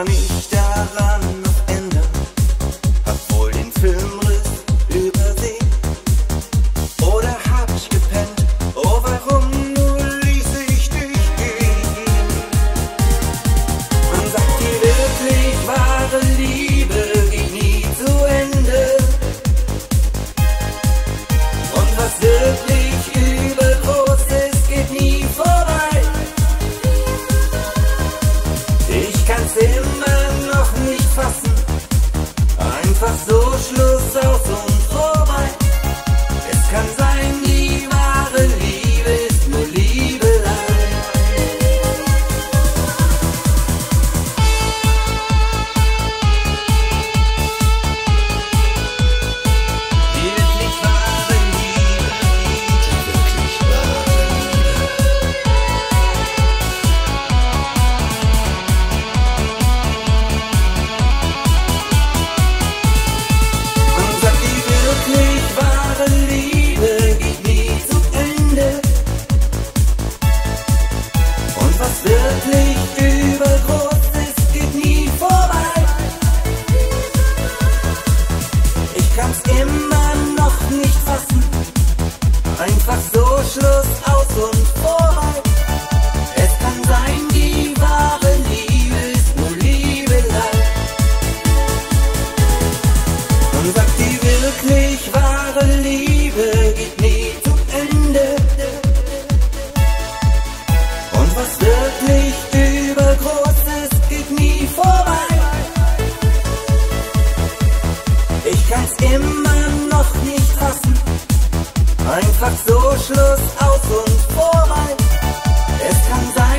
honey. was wirklich übergroß ist, geht nie vorbei. Ich kann's immer noch nicht fassen. einfach so Schluss aus und vorbei. Es kann sein,